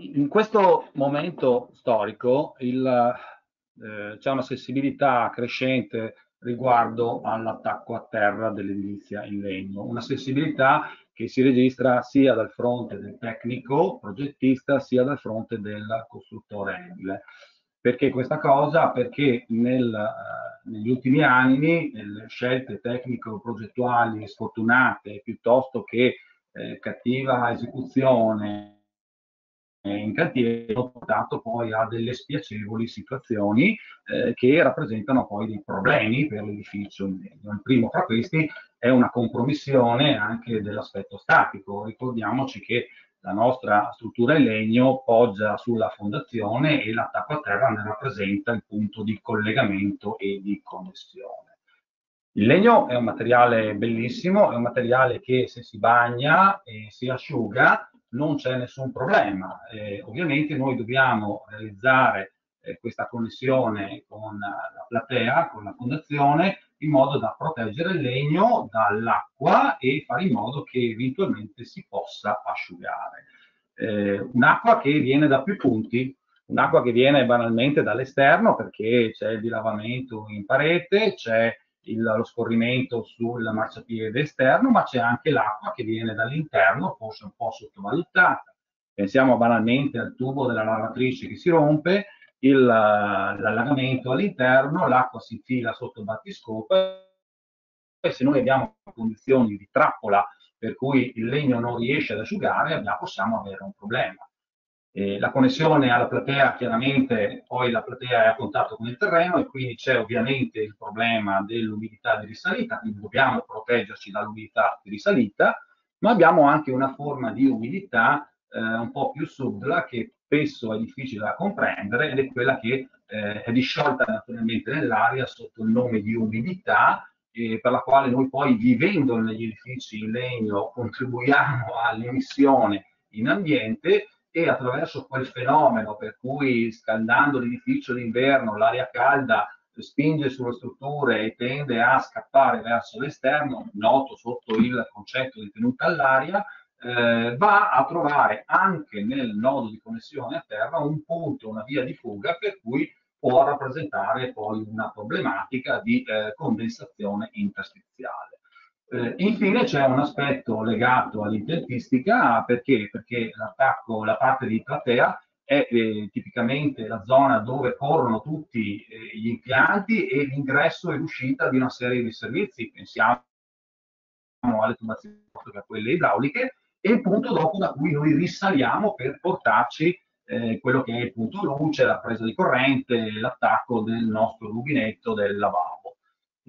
in questo momento storico eh, c'è una sensibilità crescente riguardo all'attacco a terra dell'edilizia in legno, una sensibilità che si registra sia dal fronte del tecnico progettista sia dal fronte del costruttore edile. Perché questa cosa? Perché nel, uh, negli ultimi anni le scelte tecnico-progettuali sfortunate piuttosto che eh, cattiva esecuzione in cantiere hanno portato poi a delle spiacevoli situazioni eh, che rappresentano poi dei problemi per l'edificio. Il primo fra questi è una compromissione anche dell'aspetto statico. Ricordiamoci che la nostra struttura in legno poggia sulla fondazione e l'attacco a terra ne rappresenta il punto di collegamento e di connessione. Il legno è un materiale bellissimo, è un materiale che se si bagna e si asciuga non c'è nessun problema. Eh, ovviamente noi dobbiamo realizzare eh, questa connessione con la platea, con la fondazione, in modo da proteggere il legno dall'acqua e fare in modo che eventualmente si possa asciugare. Eh, un'acqua che viene da più punti, un'acqua che viene banalmente dall'esterno perché c'è il dilavamento in parete, c'è il, lo scorrimento sul marciapiede esterno, ma c'è anche l'acqua che viene dall'interno, forse un po' sottovalutata. Pensiamo banalmente al tubo della lavatrice che si rompe, il, l'allagamento all'interno, l'acqua si infila sotto il battiscopo e se noi abbiamo condizioni di trappola per cui il legno non riesce ad asciugare, possiamo avere un problema. Eh, la connessione alla platea, chiaramente poi la platea è a contatto con il terreno e quindi c'è ovviamente il problema dell'umidità di risalita, quindi dobbiamo proteggerci dall'umidità di risalita, ma abbiamo anche una forma di umidità eh, un po' più subdola che spesso è difficile da comprendere ed è quella che eh, è disciolta naturalmente nell'aria sotto il nome di umidità eh, per la quale noi poi vivendo negli edifici in legno contribuiamo all'emissione in ambiente e attraverso quel fenomeno per cui scaldando l'edificio d'inverno l'aria calda spinge sulle strutture e tende a scappare verso l'esterno, noto sotto il concetto di tenuta all'aria, eh, va a trovare anche nel nodo di connessione a terra un punto, una via di fuga per cui può rappresentare poi una problematica di eh, condensazione interstiziale. Eh, infine c'è un aspetto legato all'impiantistica, perché? Perché l'attacco, la parte di platea è eh, tipicamente la zona dove corrono tutti eh, gli impianti e l'ingresso e l'uscita di una serie di servizi, pensiamo alle tubazioni a quelle idrauliche, e il punto dopo da cui noi risaliamo per portarci eh, quello che è il punto luce, la presa di corrente, l'attacco del nostro rubinetto del lavabo.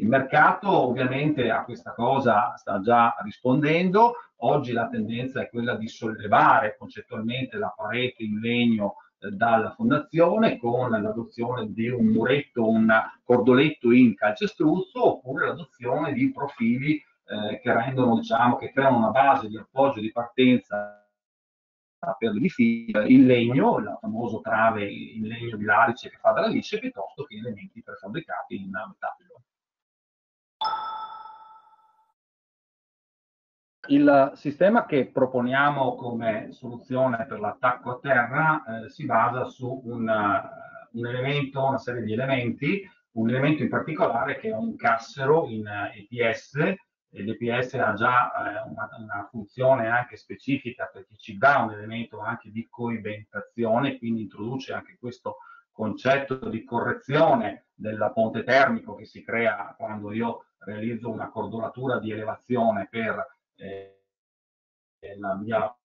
Il mercato ovviamente a questa cosa sta già rispondendo, oggi la tendenza è quella di sollevare concettualmente la parete in legno eh, dalla fondazione con l'adozione di un muretto, un cordoletto in calcestruzzo oppure l'adozione di profili eh, che rendono, diciamo, che creano una base di appoggio di partenza per l'edificio in legno, il famoso trave in legno di larice che fa da radice, piuttosto che elementi prefabbricati in metallo. Il sistema che proponiamo come soluzione per l'attacco a terra eh, si basa su una, un elemento, una serie di elementi, un elemento in particolare che è un cassero in EPS, e l'EPS ha già eh, una, una, funzione anche specifica perché ci dà un elemento anche di coibentazione, quindi introduce anche questo concetto di correzione del ponte termico che si crea quando io realizzo una cordolatura di elevazione per eh, la mia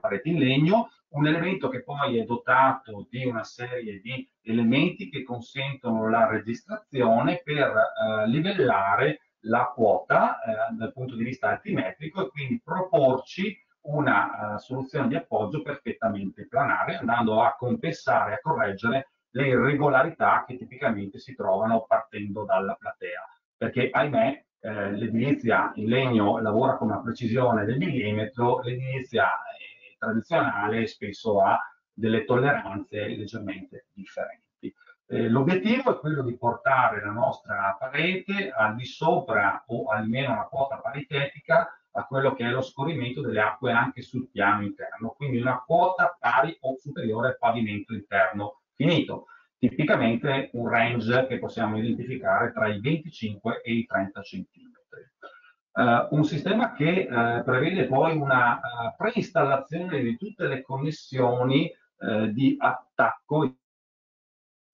parete in legno, un elemento che poi è dotato di una serie di elementi che consentono la registrazione per eh, livellare la quota eh, dal punto di vista altimetrico e quindi proporci una uh, soluzione di appoggio perfettamente planare andando a compensare, a correggere le irregolarità che tipicamente si trovano partendo dalla platea. Perché ahimè eh, l'edilizia in legno lavora con una precisione del millimetro, l'edilizia eh, tradizionale spesso ha delle tolleranze leggermente differenti. Eh, l'obiettivo è quello di portare la nostra parete al di sopra o almeno una quota paritetica a quello che è lo scorrimento delle acque anche sul piano interno, quindi una quota pari o superiore al pavimento interno finito. Tipicamente un range che possiamo identificare tra i 25 e i 30 cm. Uh, un sistema che uh, prevede poi una uh, preinstallazione di tutte le connessioni di attacco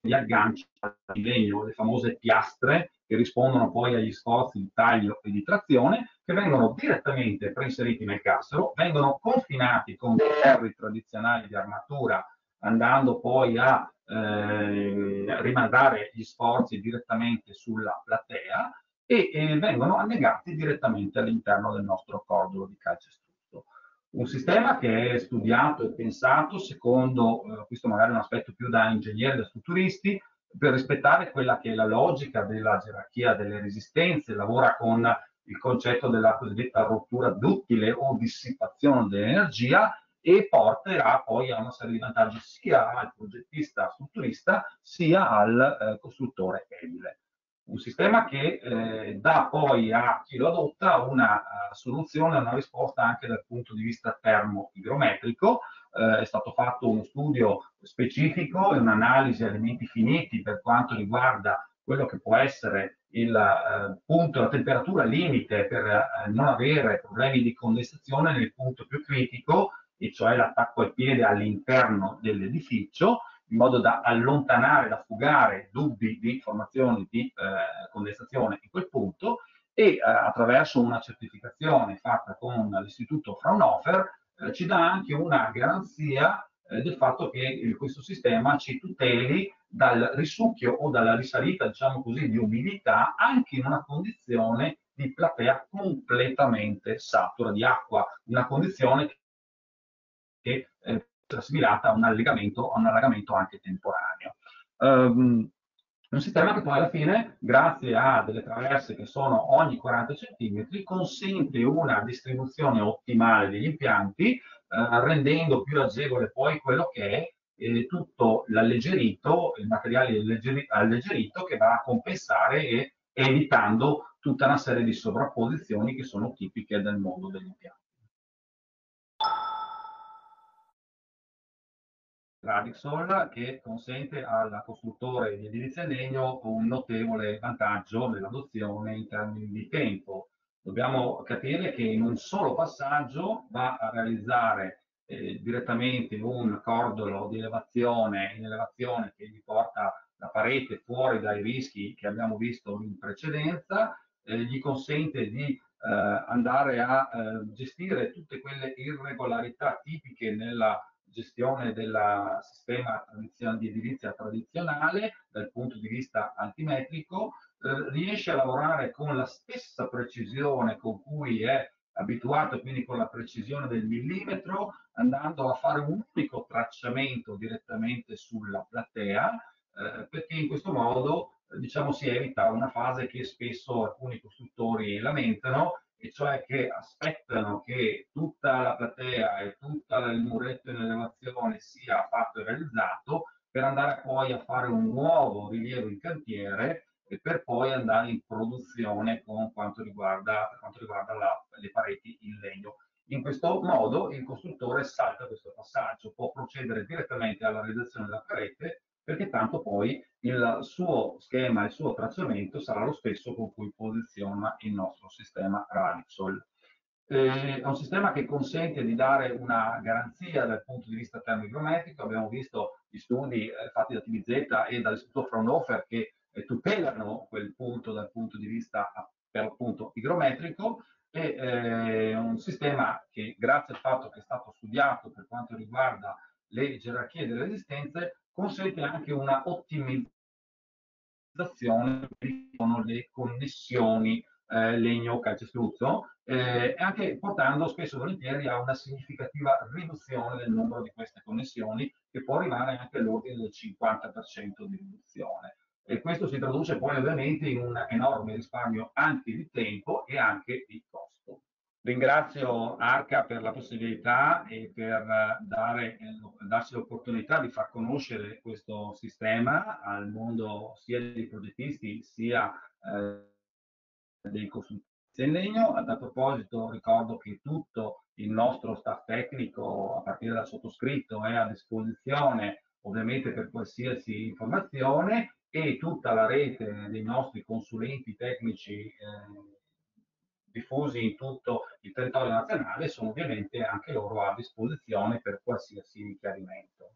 di agganci di legno, le famose piastre che rispondono poi agli sforzi di taglio e di trazione, che vengono direttamente preinseriti nel cassero, vengono confinati con ferri tradizionali di armatura, andando poi a eh, rimandare gli sforzi direttamente sulla platea e, e vengono annegati direttamente all'interno del nostro cordolo di calcestruzzo. Un sistema che è studiato e pensato secondo, eh, questo magari è un aspetto più da ingegneri, da strutturisti, per rispettare quella che è la logica della gerarchia delle resistenze, lavora con il concetto della cosiddetta rottura duttile o dissipazione dell'energia e porterà poi a una serie di vantaggi sia al progettista strutturista sia al eh, costruttore edile un sistema che eh, dà poi a chi lo adotta una uh, soluzione, una risposta anche dal punto di vista termo-igrometrico. Eh, è stato fatto uno studio specifico e un'analisi a elementi finiti per quanto riguarda quello che può essere il eh, punto, la temperatura limite per eh, non avere problemi di condensazione nel punto più critico, e cioè l'attacco al piede all'interno dell'edificio, in modo da allontanare, da fugare dubbi di formazione di eh, condensazione in quel punto e eh, attraverso una certificazione fatta con l'istituto Fraunhofer eh, ci dà anche una garanzia eh, del fatto che eh, questo sistema ci tuteli dal risucchio o dalla risalita, diciamo così, di umidità anche in una condizione di platea completamente satura di acqua, una condizione che eh, assimilata a un allegamento, a un allagamento anche temporaneo. Um, un sistema che poi alla fine, grazie a delle traverse che sono ogni 40 cm, consente una distribuzione ottimale degli impianti, eh, rendendo più agevole poi quello che è eh, tutto l'alleggerito, il materiale alleggerito che va a compensare e evitando tutta una serie di sovrapposizioni che sono tipiche del mondo degli impianti. Radixol che consente al costruttore di edilizia in legno un notevole vantaggio nell'adozione in termini di tempo. Dobbiamo capire che in un solo passaggio va a realizzare eh, direttamente un cordolo di elevazione in elevazione che gli porta la parete fuori dai rischi che abbiamo visto in precedenza, eh, gli consente di eh, andare a eh, gestire tutte quelle irregolarità tipiche nella gestione del sistema di edilizia tradizionale dal punto di vista altimetrico, eh, riesce a lavorare con la stessa precisione con cui è abituato, quindi con la precisione del millimetro, andando a fare un unico tracciamento direttamente sulla platea, eh, perché in questo modo diciamo, si evita una fase che spesso alcuni costruttori lamentano, e cioè che aspettano che tutta la platea e tutto il muretto in elevazione sia fatto e realizzato per andare poi a fare un nuovo rilievo in cantiere e per poi andare in produzione con quanto riguarda, per quanto riguarda la, le pareti in legno. In questo modo il costruttore salta questo passaggio, può procedere direttamente alla realizzazione della parete perché tanto poi il suo schema, il suo tracciamento sarà lo stesso con cui posiziona il nostro sistema Radixol. Eh, è un sistema che consente di dare una garanzia dal punto di vista termoigrometrico, abbiamo visto gli studi eh, fatti da TVZ e dall'Istituto Fraunhofer che eh, tutelano quel punto dal punto di vista per appunto igrometrico, è eh, un sistema che grazie al fatto che è stato studiato per quanto riguarda le gerarchie delle resistenze, consente anche una ottimizzazione con le connessioni eh, legno calcestruzzo eh, anche portando spesso e volentieri a una significativa riduzione del numero di queste connessioni che può arrivare anche all'ordine del 50% di riduzione. E questo si traduce poi ovviamente in un enorme risparmio anche di tempo e anche di costo. Ringrazio Arca per la possibilità e per dare, darci l'opportunità di far conoscere questo sistema al mondo sia dei progettisti sia eh, dei costruttori in legno. A proposito ricordo che tutto il nostro staff tecnico, a partire dal sottoscritto, è a disposizione ovviamente per qualsiasi informazione e tutta la rete dei nostri consulenti tecnici eh, diffusi in tutto il territorio nazionale sono ovviamente anche loro a disposizione per qualsiasi chiarimento.